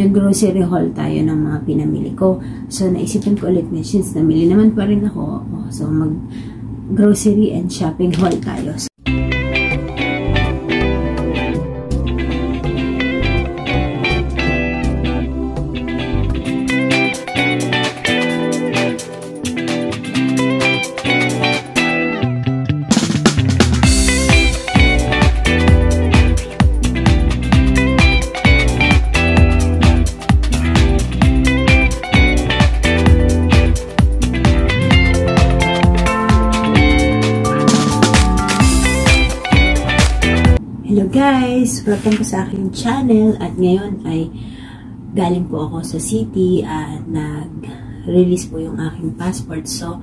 nag-grocery haul tayo ng mga pinamili ko. So, naisipan ko ulit na since namili naman pa rin ako. So, mag-grocery and shopping haul tayo. Hello guys! Welcome po sa aking channel at ngayon ay galing po ako sa city at nag-release po yung aking passport so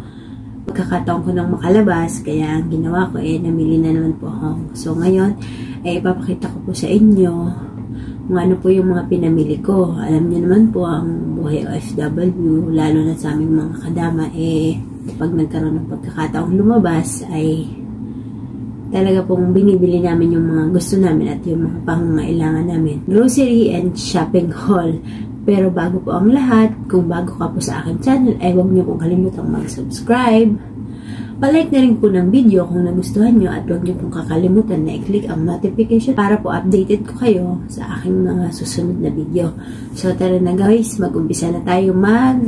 magkakataon ko nang makalabas kaya ang ginawa ko eh namili na naman po ako. So ngayon eh ipapakita ko po sa inyo kung ano po yung mga pinamili ko. Alam niyo naman po ang buhay OFW lalo na sa aming mga kadama eh pag nagkaroon ng pagkakataong lumabas ay talaga pong binibili namin yung mga gusto namin at yung mga pangangailangan namin. Grocery and shopping haul. Pero bago po ang lahat, kung bago ka po sa akin channel, ay huwag niyo pong kalimutang mag-subscribe. Palike na rin po ng video kung nagustuhan nyo at huwag niyo pong kakalimutan na i-click ang notification para po updated ko kayo sa aking mga susunod na video. So tara na guys, mag-umpisa na tayo mag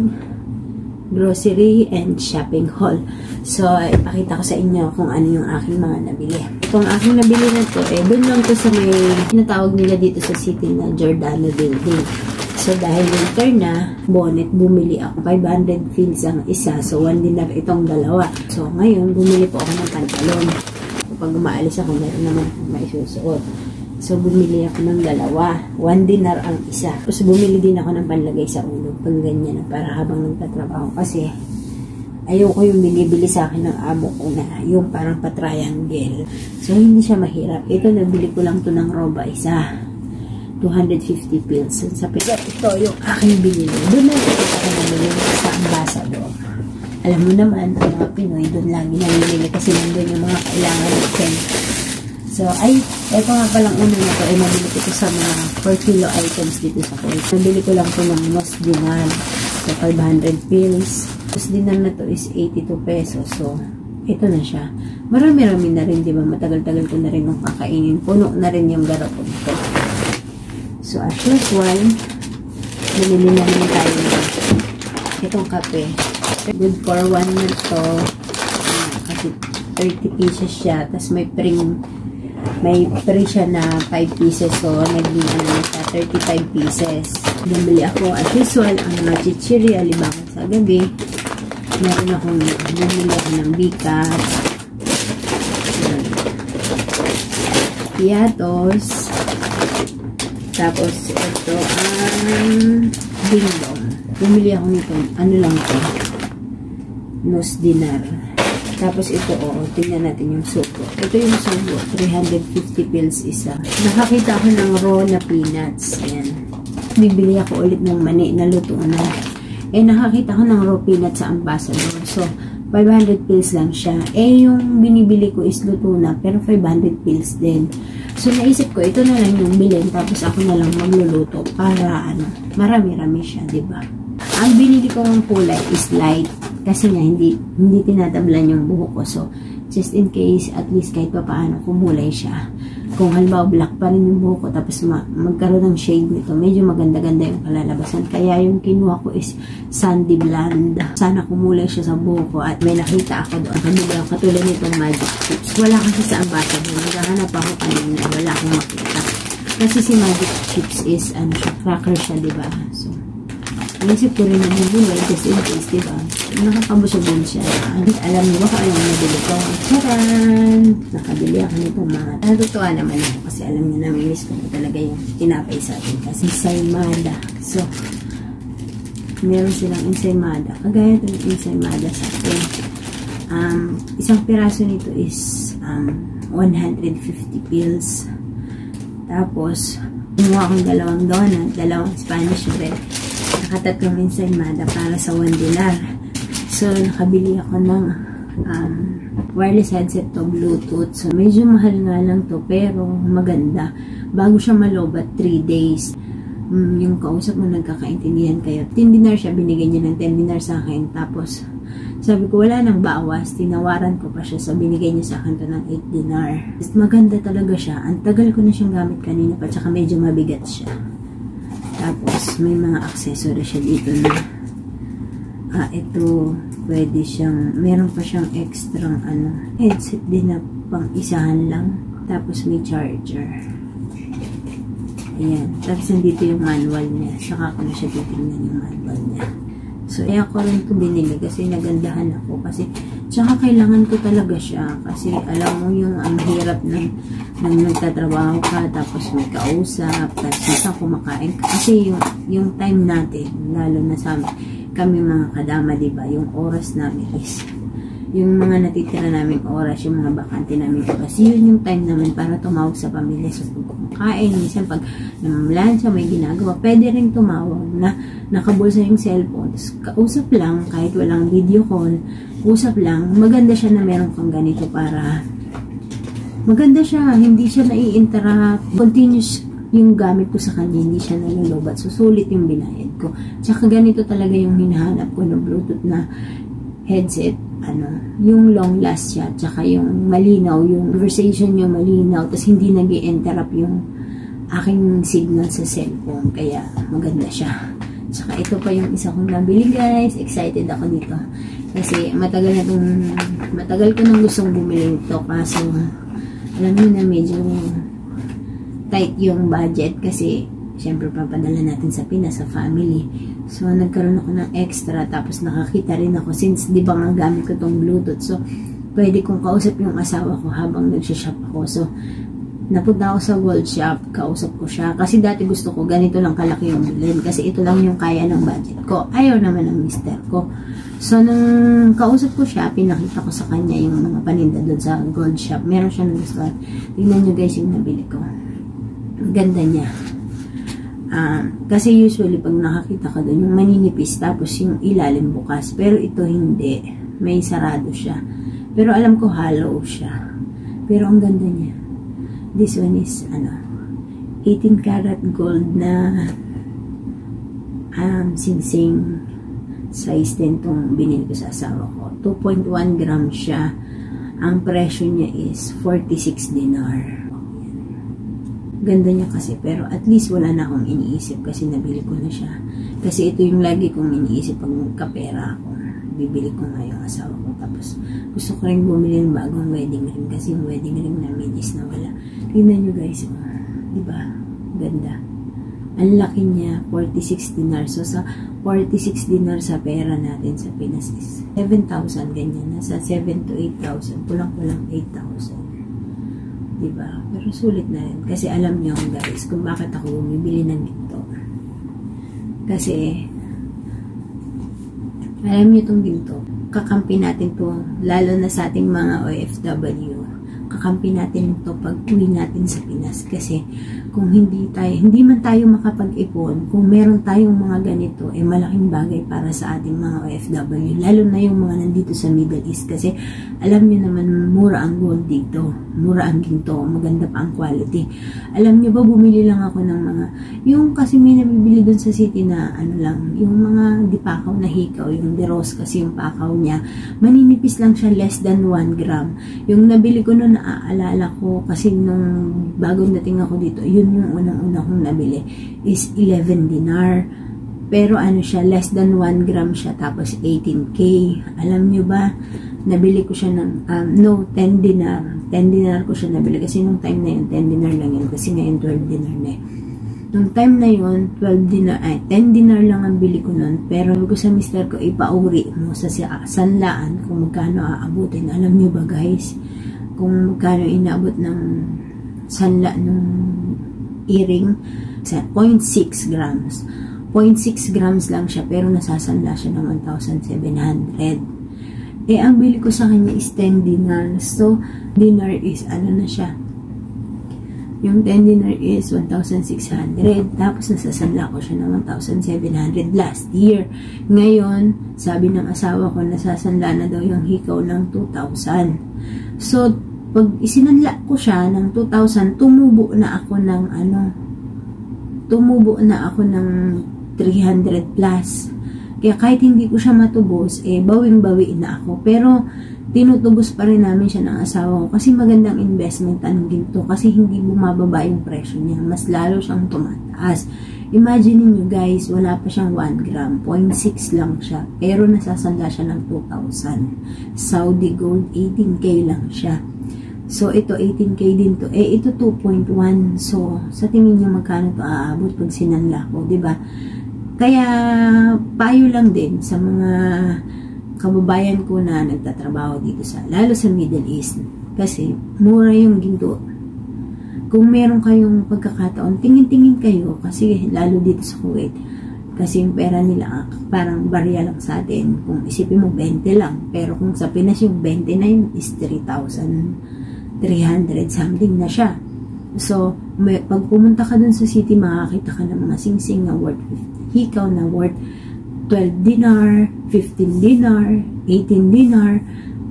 grocery and shopping haul. So, ipakita ko sa inyo kung ano yung aking mga nabili. Itong aking nabili na to, eh, doon lang to sa may tinatawag nila dito sa city na Giordano Building. So, dahil winter na, bonnet, bumili ako. 500 fills ang isa. So, one dinar itong dalawa. So, ngayon, bumili po ako ng pantalon. Kapag umaalis ako, meron naman maisusuot. So, bumili ako ng dalawa. One dinar ang isa. Tapos, bumili din ako ng panlagay sa ulo. Pag ganyan, para habang nagtatrabaho. Kasi, ayoko yung binibili sa akin ng amo ko na yung parang patriangle. So, hindi siya mahirap. Ito, nabili ko lang to ng roba isa. 250 pills. Sa pila, ito yung aking binili. Doon na ito ako namili sa ambassador. Alam mo naman, ang mga Pinoy, doon lagi namimili kasi nandun yung mga kailangan natin. So, ay, ito nga palang una na to, ay nabili ko sa mga 4 kilo items dito sa Kuwait. Nabili ko lang to ng Nos Dinar. So, 500 pills. Nos Dinar na to is 82 pesos. So, ito na siya. Marami-rami na rin, di ba? Matagal-tagal ko na rin nung kakainin. Puno na rin yung garapon ko. So, as usual, namili na rin tayo ng itong kape. Good for one na to. Kasi 30 pieces siya. Tapos may pring may free siya na 5 pieces so naging ano siya 35 pieces. Bumili ako as usual ang mga chichirya libangan sa gabi. Meron akong bumili ako ng bikas piatos. Tapos ito ang dingdong bumili ako nito ano lang ito? Nos dinar tapos ito, oh, tingnan natin yung suko. Ito yung suko, 350 pills isa. Nakakita ako ng raw na peanuts. Ayan. Bibili ako ulit ng mani na luto na. Eh, nakakita ko ng raw peanuts sa ambassador. So, 500 pills lang siya. Eh, yung binibili ko is luto na, pero 500 pills din. So, naisip ko, ito na lang yung bilhin, tapos ako na lang magluluto para, ano, marami-rami siya, ba diba? Ang binili ko ng kulay is light kasi nga hindi hindi tinatablan yung buhok ko. So just in case at least kahit pa paano kumulay siya. Kung halimbawa black pa rin yung buhok ko tapos ma magkaroon ng shade nito medyo maganda-ganda yung kalalabasan kaya yung kinuha ko is sandy blonde. Sana kumulay siya sa buhok ko at may nakita ako doon. Kabila katulad nitong magic chips. Wala kasi sa ambassador naghahanap ako kanina. Wala akong makita. Kasi si magic chips is ano siya cracker siya diba so Inisip ko rin na bubulay just in case, diba? Nakakabusog siya. Alam niyo ba kung anong nabili ko? Charan! Nakabili ako nito mga. Natutuwa naman ako kasi alam niyo na miss ko talaga yung tinapay sa atin kasi saymada. So, meron silang ensaymada. Kagaya ito ng ensaymada sa atin. Um, isang piraso nito is um, 150 pills. Tapos, kumuha akong dalawang donut, dalawang Spanish bread nakatatlong ensaymada para sa 1 dinar. So, nakabili ako ng um, wireless headset to Bluetooth. So, medyo mahal nga lang to, pero maganda. Bago siya malobat, 3 days. mm, yung kausap mo nagkakaintindihan kayo. 10 dinar siya, binigay niya ng 10 dinar sa akin. Tapos, sabi ko, wala nang bawas. Tinawaran ko pa siya. So, binigay niya sa akin to ng 8 dinar. Maganda talaga siya. Ang tagal ko na siyang gamit kanina pa. Tsaka medyo mabigat siya. Tapos, may mga accessory siya dito na ah, ito, pwede siyang, meron pa siyang extra ano, headset din na pang isahan lang. Tapos, may charger. Ayan. Tapos, nandito yung manual niya. Saka ko na siya titignan yung manual niya. So, kaya ko rin ito binili kasi nagandahan ako. Kasi, tsaka kailangan ko talaga siya. Kasi, alam mo yung ang hirap ng, ng nagtatrabaho ka, tapos may kausap, tapos minsan kumakain ka. Kasi, yung, yung time natin, lalo na sa kami mga kadama, di ba yung oras namin is yung mga natitira namin oras, yung mga bakante namin oras, yun yung time namin para tumawag sa pamilya. So, pag kumakain, minsan pag namamlansya, may ginagawa, pwede rin tumawag na nakabulsa yung cellphone. Tapos, kausap lang, kahit walang video call, usap lang, maganda siya na meron kang ganito para maganda siya, hindi siya nai-interrupt, continuous yung gamit ko sa kanya, hindi siya nalulubat. Susulit yung binayad ko. Tsaka ganito talaga yung hinahanap ko ng Bluetooth na headset ano, yung long last siya, tsaka yung malinaw, yung conversation nyo malinaw, tapos hindi nag interrupt yung aking signal sa cellphone, kaya maganda siya. Tsaka ito pa yung isa kong nabili guys, excited ako dito. Kasi matagal na itong, matagal ko nang gustong bumili ito, kaso alam niyo na medyo tight yung budget kasi syempre papadala natin sa Pinas, sa family. So, nagkaroon ako ng extra, tapos nakakita rin ako, since di ba nga gamit ko tong Bluetooth, so, pwede kong kausap yung asawa ko habang nagsishop ako. So, napunta ako sa gold shop, kausap ko siya. Kasi dati gusto ko, ganito lang kalaki yung bilhin. Kasi ito lang yung kaya ng budget ko. Ayaw naman ng mister ko. So, nung kausap ko siya, pinakita ko sa kanya yung mga paninda doon sa gold shop. Meron siya ng gusto. Tingnan nyo guys yung nabili ko. Ganda niya. Um, kasi usually pag nakakita ka doon, yung maninipis tapos yung ilalim bukas. Pero ito hindi. May sarado siya. Pero alam ko hollow siya. Pero ang ganda niya. This one is ano 18 karat gold na um, singsing size din tong binili ko sa asawa ko. 2.1 gram siya. Ang presyo niya is 46 dinar. Ganda niya kasi, pero at least wala na akong iniisip kasi nabili ko na siya. Kasi ito yung lagi kong iniisip pag kapera ako. Bibili ko na yung asawa ko. Tapos, gusto ko rin bumili ng bagong wedding ring kasi yung wedding ring namin is nawala. Tingnan nyo guys, oh. diba? Ganda. Ang laki niya, 46 dinar. So, sa 46 dinar sa pera natin sa Pinas is 7,000 ganyan. Nasa 7 to 8,000. Kulang-kulang 8,000. Diba? Pero sulit na rin. Kasi alam niyo guys, kung bakit ako bumibili ng ginto. Kasi, alam niyo itong ginto. Kakampi natin to lalo na sa ating mga OFW. Kakampi natin ito pag uwi natin sa Pinas. Kasi, kung hindi tayo, hindi man tayo makapag-ipon, kung meron tayong mga ganito, eh malaking bagay para sa ating mga OFW, lalo na yung mga nandito sa Middle East kasi alam niyo naman mura ang gold dito, mura ang ginto, maganda pa ang quality. Alam niyo ba, bumili lang ako ng mga, yung kasi may nabibili dun sa city na ano lang, yung mga dipakaw na hikaw, yung deros kasi yung pakaw niya, maninipis lang siya less than 1 gram. Yung nabili ko noon, naaalala ko kasi nung bagong dating ako dito, yun yung unang-una kong nabili is 11 dinar. Pero ano siya, less than 1 gram siya, tapos 18k. Alam nyo ba, nabili ko siya ng, um, no, 10 dinar. 10 dinar ko siya nabili kasi nung time na yun, 10 dinar lang yun. Kasi ngayon 12 dinar na eh. Nung time na yun, 12 dinar, ay, 10 dinar lang ang bili ko nun. Pero ko sa mister ko, ipauri mo sa sanlaan kung magkano aabutin. Alam nyo ba guys, kung magkano inaabot ng sanla nung earring, 0.6 grams. 0.6 grams lang siya, pero nasasanla siya ng 1,700. Eh, ang bili ko sa kanya is 10 dinars. So, dinar is, ano na siya, yung 10 dinar is 1,600. Tapos nasasanla ko siya ng 1,700 last year. Ngayon, sabi ng asawa ko, nasasanla na daw yung hikaw ng 2,000. So, pag isinanla ko siya ng 2,000, tumubo na ako ng ano, tumubo na ako ng 300 plus. Kaya kahit hindi ko siya matubos, eh, bawing-bawi na ako. Pero, tinutubos pa rin namin siya ng asawa ko kasi magandang investment ang ginto kasi hindi bumababa yung presyo niya. Mas lalo siyang tumataas. Imagine niyo guys, wala pa siyang 1 gram, 0.6 lang siya. Pero nasasanda siya ng 2,000. Saudi gold, 18k lang siya. So, ito 18k din to. Eh, ito 2.1. So, sa tingin niyo magkano to aabot pag sinanla ko, ba? Kaya, payo lang din sa mga kababayan ko na nagtatrabaho dito sa, lalo sa Middle East. Kasi, mura yung ginto. Kung meron kayong pagkakataon, tingin-tingin kayo kasi lalo dito sa Kuwait. Kasi yung pera nila parang barya lang sa atin. Kung isipin mo 20 lang. Pero kung sa Pinas yung 20 na yun is 3,300 something na siya. So, may, pag pumunta ka dun sa city, makakita ka ng mga sing-sing na worth 50 hikaw na worth 12 dinar, 15 dinar, 18 dinar.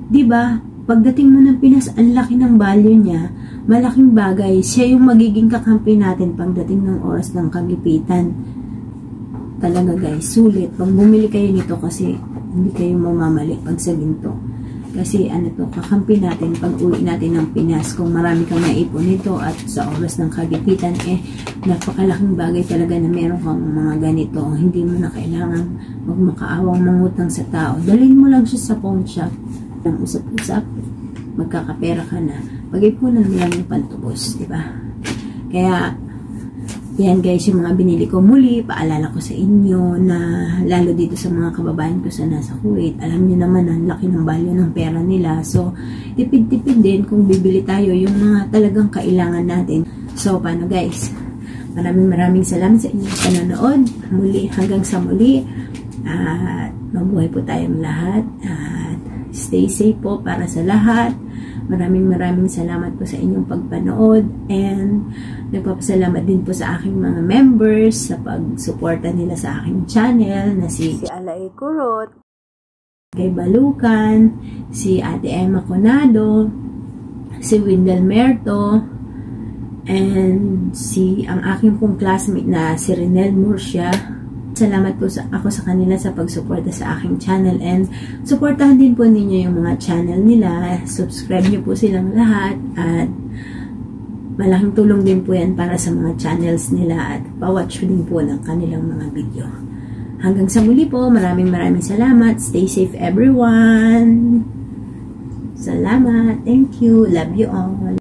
'Di ba? Pagdating mo ng Pinas, ang laki ng value niya. Malaking bagay. Siya yung magiging kakampi natin pagdating ng oras ng kagipitan. Talaga guys, sulit. Pag bumili kayo nito kasi hindi kayo mamamali pag sa ginto. Kasi ano to, kakampi natin pag uwi natin ng Pinas. Kung marami kang naipon nito at sa oras ng kagipitan, eh, napakalaking bagay talaga na meron kang mga ganito. Hindi mo na kailangan magmakaawang mangutang sa tao. Dalhin mo lang siya sa pawn shop ng usap-usap. Magkakapera ka na. Pag-ipunan mo lang yung pantubos, di ba? Kaya, yan guys, yung mga binili ko muli, paalala ko sa inyo na lalo dito sa mga kababayan ko sa nasa Kuwait, alam niyo naman ang laki ng value ng pera nila. So, tipid-tipid din kung bibili tayo yung mga talagang kailangan natin. So, paano guys? Maraming maraming salamat sa inyong panonood. Muli, hanggang sa muli. At mabuhay po tayong lahat. At stay safe po para sa lahat. Maraming maraming salamat po sa inyong pagpanood and nagpapasalamat din po sa aking mga members sa pagsuporta nila sa aking channel na si, si Alay Kurot, kay Balukan, si Ate Emma Conado, si Windel Merto, and si ang aking pong classmate na si Renel Murcia. Salamat po sa, ako sa kanila sa pagsuporta sa aking channel and suportahan din po ninyo yung mga channel nila. Subscribe nyo po silang lahat at malaking tulong din po yan para sa mga channels nila at pa-watch din po ng kanilang mga video. Hanggang sa muli po, maraming maraming salamat. Stay safe everyone. Salamat. Thank you. Love you all.